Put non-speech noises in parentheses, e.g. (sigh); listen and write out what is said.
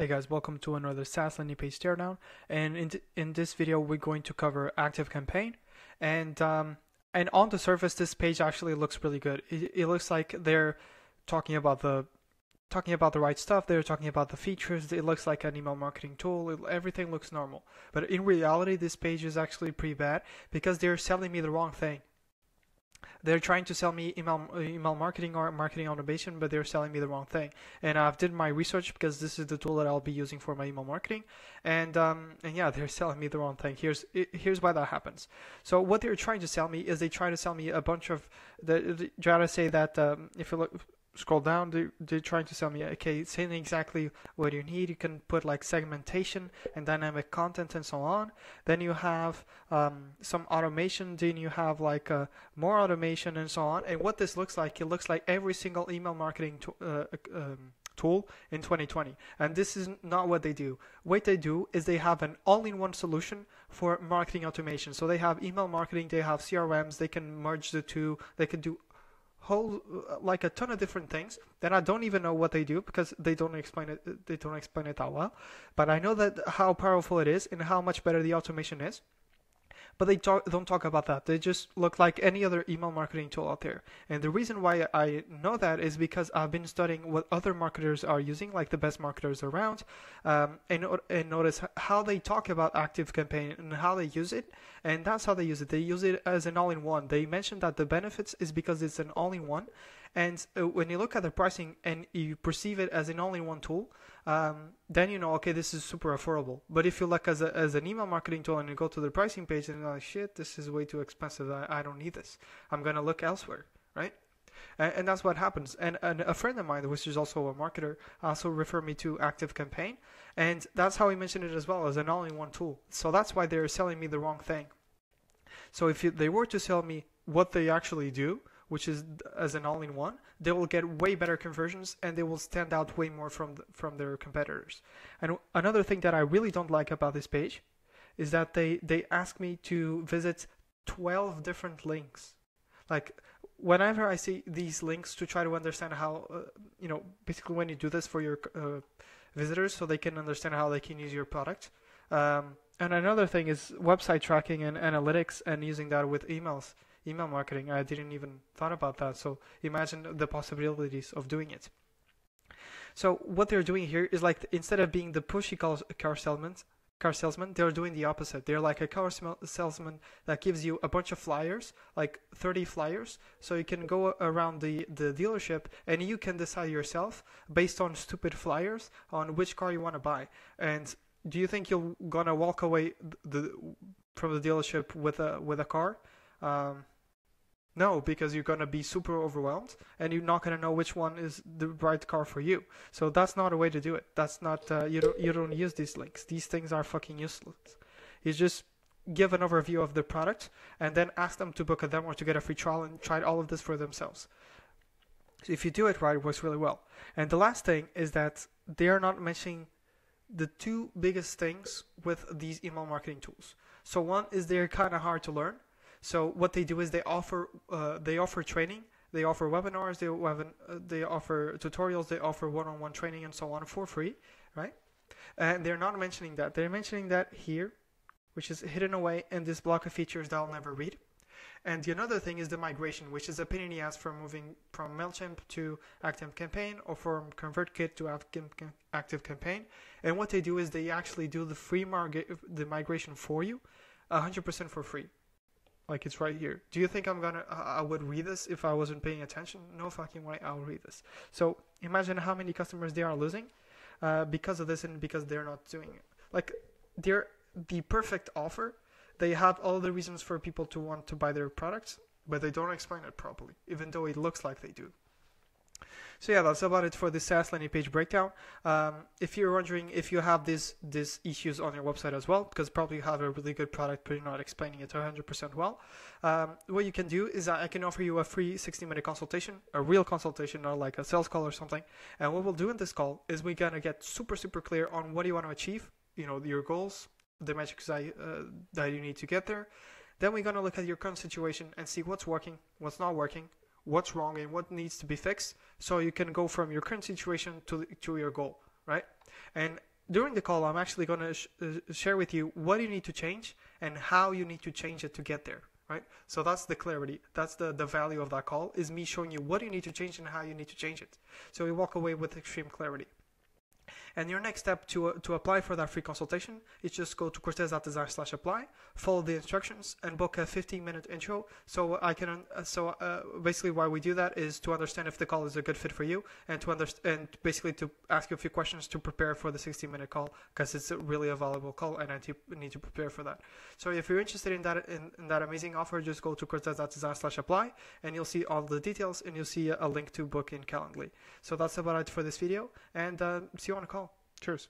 Hey guys, welcome to another SaaS landing page teardown. And in, th- in this video, we're going to cover ActiveCampaign. And um, and on the surface, this page actually looks really good. It, it looks like they're talking about the talking about the right stuff. They're talking about the features. It looks like an email marketing tool. It, everything looks normal. But in reality, this page is actually pretty bad because they're selling me the wrong thing they're trying to sell me email email marketing or marketing automation, but they're selling me the wrong thing. And I've did my research because this is the tool that I'll be using for my email marketing, and um, and yeah, they're (laughs) selling me the wrong thing. Here's here's why that happens. So what they're trying to sell me is they try to sell me a bunch of the, the try to say that um, if you look scroll down they're, they're trying to sell me okay it's saying exactly what you need. You can put like segmentation and dynamic content and so on. Then you have um, some automation. Then you have like uh, more automation and so on. And what this looks like it looks like every single email marketing to, uh, um, tool in 2020 and this is not what they do. What they do is they have an all-in-one solution for marketing automation. So they have email marketing they have crms they can merge the two they can do whole uh, like a ton of different things that I don't even know what they do because they don't explain it they don't explain it that well. But I know that how powerful it is and how much better the automation is but they talk, don't talk about that. They just look like any other email marketing tool out there. And the reason why I know that is because I've been studying what other marketers are using, like the best marketers around, um, and, and notice how they talk about ActiveCampaign and how they use it. And that's how they use it. They use it as an all-in-one. They mentioned that the benefits is because it's an all-in-one. And uh, when you look at the pricing and you perceive it as an all-in-one tool, um, then you know, okay, this is super affordable. But if you look as, a, as an email marketing tool and you go to the pricing page and you're like, shit, this is way too expensive. I, I don't need this. I'm going to look elsewhere, right? And, and, that's what happens. And, and a friend of mine, which is also a marketer, also referred me to ActiveCampaign. And that's how he mentioned it as well as an all in one tool. So that's why they're selling me the wrong thing. So if they were to sell me what they actually do, which is as an all-in-one, they will get way better conversions and they will stand out way more from the, from their competitors. And another thing that I really don't like about this page is that they they ask me to visit 12 different links. Like whenever I see these links to try to understand how uh, you know basically when you do this for your uh, visitors so they can understand how they can use your product. Um, and another thing is website tracking and analytics and using that with emails email marketing. I didn't even thought about that. So imagine the possibilities of doing it. So what they're doing here is like instead of being the pushy car salesman, car salesman, they're doing the opposite. They're like a car salesman that gives you a bunch of flyers, like 30 flyers, so you can go around the, the dealership and you can decide yourself based on stupid flyers on which car you want to buy. And do you think you're gonna walk away the, from the dealership with a with a car? Um, no, because you're gonna be super overwhelmed and you're not gonna know which one is the right car for you. So that's not a way to do it. That's not uh, you don't you don't use these links. These things are fucking useless. You just give an overview of the product and then ask them to book a demo or to get a free trial and try all of this for themselves. So if you do it right, it works really well. And the last thing is that they are not mentioning the two biggest things with these email marketing tools. So one is they're kind of hard to learn so what they do is they offer uh, they offer training, they offer webinars, they uh, they offer tutorials, they offer one-on-one training and so on for free, right? And they're not mentioning that. They're mentioning that here, which is hidden away in this block of features that I'll never read. And the another thing is the migration, which is a pain in the ass for moving from MailChimp to ActiveCampaign or from ConvertKit to ActiveCampaign. And what they do is they actually do the free the migration for you, 100% for free. Like it's right here. Do you think I'm gonna? I would read this if I wasn't paying attention? No fucking way. I'll read this. So imagine how many customers they are losing uh, because of this and because they're not doing it. Like they're the perfect offer. They have all the reasons for people to want to buy their products, but they don't explain it properly, even though it looks like they do. So yeah, that's about it for the SaaS landing page breakdown. Um, if you're wondering if you have these these issues on your website as well, because probably you have a really good product but you're not explaining it 100% well, um, what you can do is I can offer you a free 60-minute consultation, a real consultation, not like a sales call or something. And what we'll do in this call is we're gonna get super super clear on what you want to achieve, you know, your goals, the metrics that, uh, that you need to get there. Then we're gonna look at your current situation and see what's working, what's not working, what's wrong and what needs to be fixed so you can go from your current situation to, to your goal right and during the call, I'm actually going to sh- uh, share with you what you need to change and how you need to change it to get there. Right. So that's the clarity. That's the, the value of that call is me showing you what you need to change and how you need to change it. So we walk away with extreme clarity. And your next step to, uh, to apply for that free consultation is just go to cortes.design slash apply, follow the instructions, and book a 15 minute intro. So I can, uh, so uh, basically why we do that is to understand if the call is a good fit for you and to understand, and basically to ask you a few questions to prepare for the 16 minute call because it's really a valuable call and I need to prepare for that. So if you're interested in that, in, in that amazing offer, just go to cortes.design slash apply and you'll see all the details and you'll see a, a link to book in Calendly. So that's about it for this video and uh, see you on a call. Cheers.